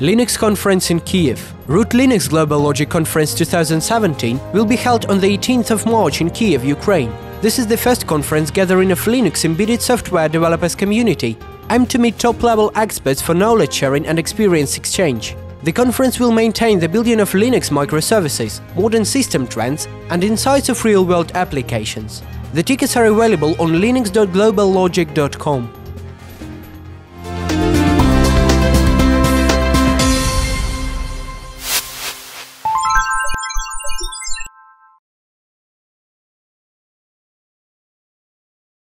Linux Conference in Kiev. Root Linux Global Logic Conference 2017 will be held on the 18th of March in Kiev, Ukraine. This is the first conference gathering of Linux embedded software developers community, aimed to meet top-level experts for knowledge sharing and experience exchange. The conference will maintain the building of Linux microservices, modern system trends, and insights of real-world applications. The tickets are available on linux.globallogic.com.